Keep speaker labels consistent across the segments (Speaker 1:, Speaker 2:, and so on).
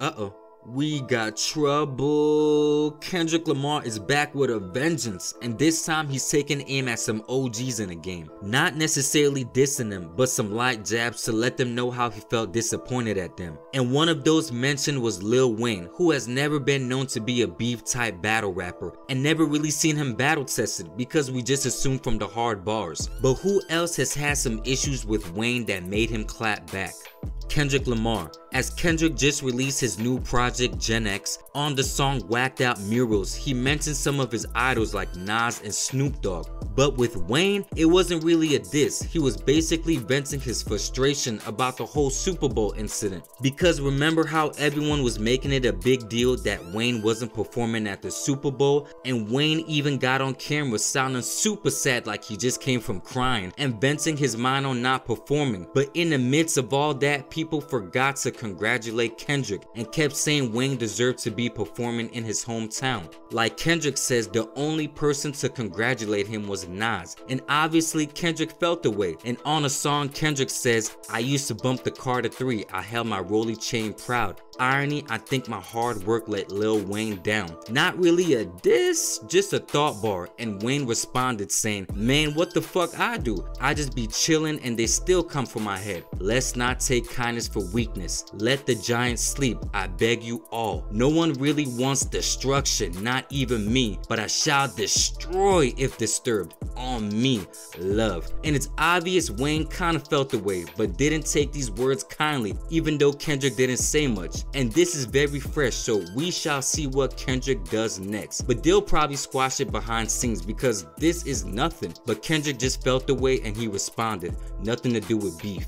Speaker 1: Uh oh. We got trouble. Kendrick Lamar is back with a vengeance, and this time he's taking aim at some OGs in the game. Not necessarily dissing them, but some light jabs to let them know how he felt disappointed at them. And one of those mentioned was Lil Wayne, who has never been known to be a beef type battle rapper, and never really seen him battle tested because we just assumed from the hard bars. But who else has had some issues with Wayne that made him clap back? Kendrick Lamar, as Kendrick just released his new project GNX, on the song Wacced Out Murals, he mentioned some of his idols like Nas and Snoop Dogg. But with Wayne, it wasn't really a diss, he was basically venting his frustration about the whole Super Bowl incident. Because remember how everyone was making it a big deal that Wayne wasn't performing at the Super Bowl, and Wayne even got on camera sounding super sad like he just came from crying and venting his mind on not performing. But in the midst of all that, people forgot to congratulate Kendrick and kept saying Wayne deserved to be performing in his hometown. Like Kendrick says, the only person to congratulate him was Nas, and obviously Kendrick felt the way. And on a song, Kendrick says, I used to bump the Carter 3, I held my rolly chain proud. Irony, I think my hard work let Lil Wayne down. Not really a diss, just a thought bar, and Wayne responded saying, Man, what the fuck I do? I just be chillin' and they still come for my head. Let's not take kindness for weakness. Let the giants sleep, I beg you all. No one really wants destruction, not even me, but I shall destroy if disturbed. On me, love. And it's obvious Wayne kinda felt the way, but didn't take these words kindly, even though Kendrick didn't say much. And this is very fresh, so we shall see what Kendrick does next. But they'll probably squash it behind scenes because this is nothing. But Kendrick just felt the way and he responded. Nothing to do with beef.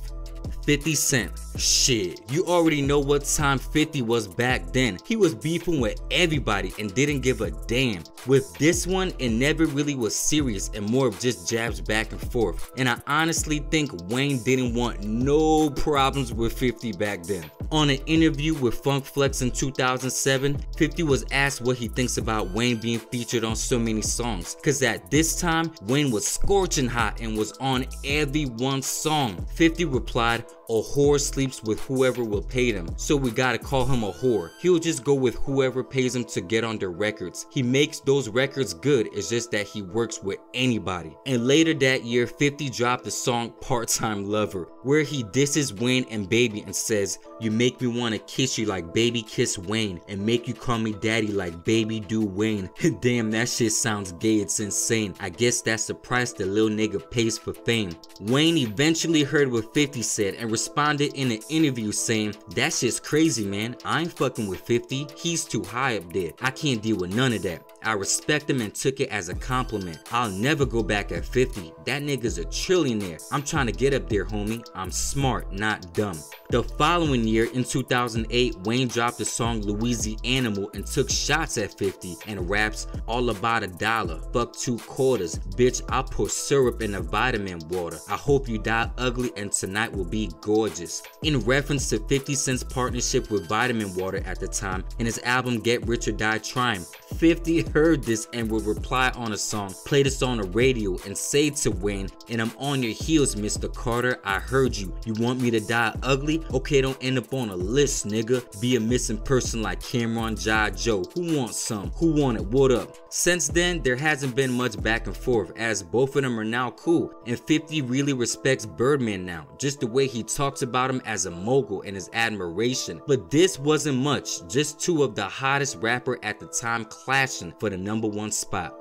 Speaker 1: 50 Cent. Shit, you already know what time 50 was back then. He was beefing with everybody and didn't give a damn. With this one, it never really was serious and more of just jabs back and forth. And I honestly think Wayne didn't want no problems with 50 back then. On an interview with Funk Flex in 2007, 50 was asked what he thinks about Wayne being featured on so many songs. Cause at this time, Wayne was scorching hot and was on every one song. 50 replied, a whore sleeps with whoever will pay them, so we gotta call him a whore. He'll just go with whoever pays him to get on their records. He makes those records good, it's just that he works with anybody. And later that year, 50 dropped the song Part-Time Lover, where he disses Wayne and Baby and says, You make me wanna kiss you like Baby kiss Wayne, and make you call me daddy like Baby do Wayne. Damn, that shit sounds gay, it's insane. I guess that's the price the little nigga pays for fame. Wayne eventually heard what 50 said and responded in an interview saying, That shit's crazy, man. I ain't fucking with 50. He's too high up there. I can't deal with none of that. I respect him and took it as a compliment. I'll never go back at 50. That nigga's a trillionaire. I'm trying to get up there, homie. I'm smart, not dumb. The following year, in 2008, Wayne dropped the song Louisianimal and took shots at 50 and raps all about a dollar, fuck two quarters, bitch I'll pour syrup in a vitamin water. I hope you die ugly and tonight will be gorgeous. In reference to 50 Cent's partnership with Vitamin Water at the time in his album Get Rich or Die Trying, 50 heard this and would reply on a song, play this on the radio and say to Wayne, and I'm on your heels Mr. Carter, I heard you. You want me to die ugly? Okay, don't end up on a list, nigga. Be a missing person like Cameron Jai Joe. Who wants some? Who want it? What up? Since then, there hasn't been much back and forth as both of them are now cool, and 50 really respects Birdman now, just the way he talks about him as a mogul and his admiration. But this wasn't much, just two of the hottest rapper at the time clashing for the number one spot.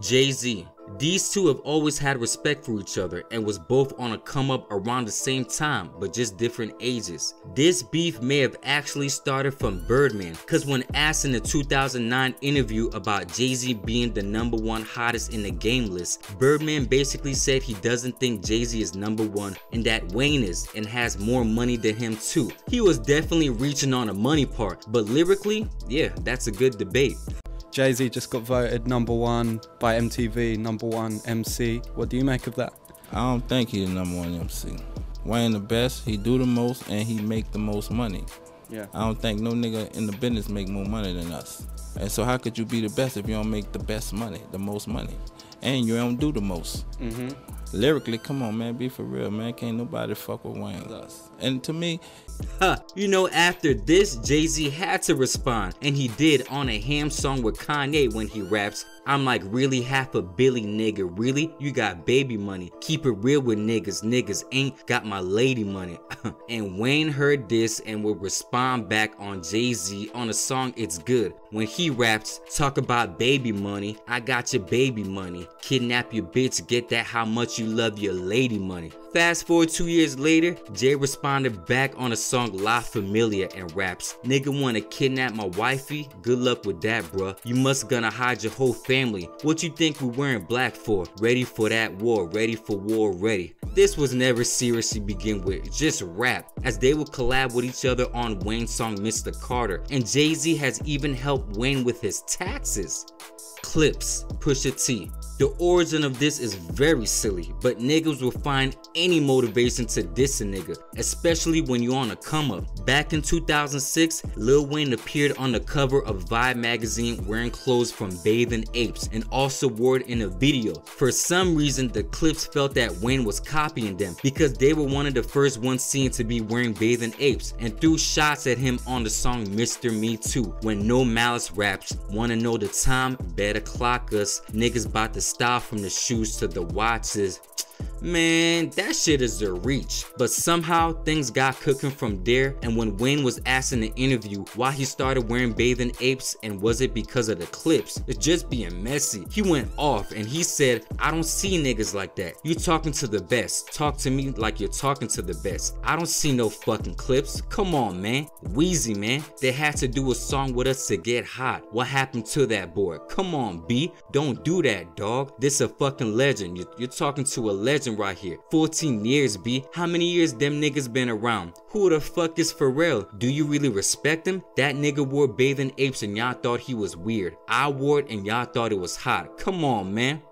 Speaker 1: Jay-Z. These two have always had respect for each other and was both on a come up around the same time but just different ages. This beef may have actually started from Birdman cause when asked in the 2009 interview about Jay-Z being the number one hottest in the game list, Birdman basically said he doesn't think Jay-Z is number one and that Wayne is and has more money than him too. He was definitely reaching on the money part but lyrically, yeah that's a good debate.
Speaker 2: Jay Z just got voted number one by MTV, number one MC. What do you make of that?
Speaker 3: I don't think he's the number one MC. Wayne the best, he do the most, and he make the most money.
Speaker 2: Yeah.
Speaker 3: I don't think no nigga in the business make more money than us. And so how could you be the best if you don't make the best money, the most money? And you don't do the most.
Speaker 2: Mm-hmm.
Speaker 3: Lyrically, come on, man, be for real, man. Can't nobody fuck with Wayne. And to me,
Speaker 1: Huh, you know, after this, Jay Z had to respond, and he did on a ham song with Kanye when he raps. I'm like, really half a Billy nigga, really? You got baby money. Keep it real with niggas. Niggas ain't got my lady money. and Wayne heard this and would respond back on Jay Z on a song It's Good. When he raps, talk about baby money. I got your baby money. Kidnap your bitch, get that how much you love your lady money. Fast forward two years later, Jay responded back on a song La Familia and raps, Nigga wanna kidnap my wifey? Good luck with that, bruh. You must gonna hide your whole family. What you think we wearing black for? Ready for that war, ready for war, ready. This was never seriously begin with, just rap, as they would collab with each other on Wayne's song Mr. Carter, and Jay-Z has even helped Wayne with his taxes. Clipse, Pusha T. The origin of this is very silly, but niggas will find any motivation to diss a nigga, especially when you're on a come up. Back in 2006, Lil Wayne appeared on the cover of Vibe magazine wearing clothes from Bathing Apes and also wore it in a video. For some reason, the Clipse felt that Wayne was copying them because they were one of the first ones seen to be wearing Bathing Apes and threw shots at him on the song Mr. Me Too when No Malice raps, wanna know the time, better clock us, niggas about to style from the shoes to the watches. Man, that shit is a reach. But somehow things got cooking from there. And when Wayne was asked in the interview why he started wearing bathing apes and was it because of the Clipse, it's just being messy. He went off and he said, I don't see niggas like that. You talking to the best. Talk to me like you're talking to the best. I don't see no fucking Clipse. Come on, man. Weezy, man. They had to do a song with us to get hot. What happened to that boy? Come on, B. Don't do that, dog. This a fucking legend. You're, you're talking to a legend right here. 14 years, B. How many years them niggas been around? Who the fuck is Pharrell? Do you really respect him? That nigga wore bathing apes and y'all thought he was weird. I wore it and y'all thought it was hot. Come on, man.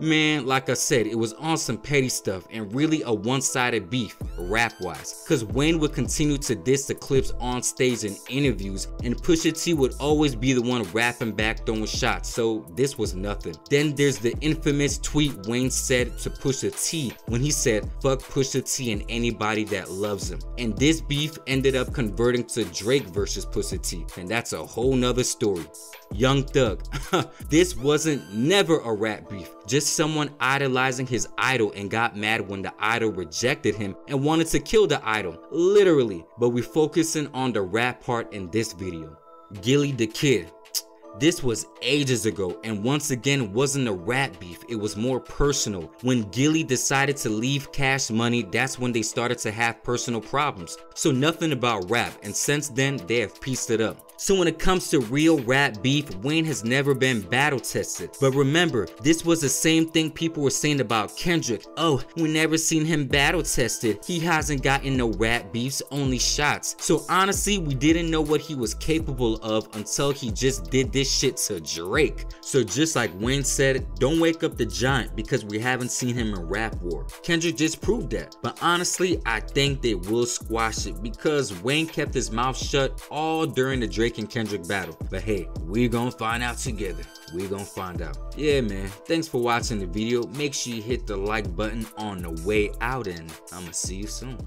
Speaker 1: Man, like I said, it was on some petty stuff and really a one-sided beef, rap-wise. Cause Wayne would continue to diss the Clipse on stage in interviews and Pusha T would always be the one rapping back throwing shots, so this was nothing. Then there's the infamous tweet Wayne said to Pusha T when he said, fuck Pusha T and anybody that loves him. And this beef ended up converting to Drake versus Pusha T, and that's a whole nother story. Young Thug. this wasn't never a rap beef, just someone idolizing his idol and got mad when the idol rejected him and wanted to kill the idol, literally. But we're focusing on the rap part in this video. Gillie the Kid. This was ages ago and once again wasn't a rap beef, it was more personal. When Gillie decided to leave Cash Money, that's when they started to have personal problems. So nothing about rap and since then they have pieced it up. So when it comes to real rap beef, Wayne has never been battle tested. But remember, this was the same thing people were saying about Kendrick. Oh, we never seen him battle tested. He hasn't gotten no rap beefs, only shots. So honestly, we didn't know what he was capable of until he just did this shit to Drake. So just like Wayne said, don't wake up the giant because we haven't seen him in rap war. Kendrick just proved that. But honestly, I think they will squash it because Wayne kept his mouth shut all during the Drake and Kendrick battle. But hey, we gonna find out together. We gonna find out. Yeah, man. Thanks for watching the video. Make sure you hit the like button on the way out and I'ma see you soon.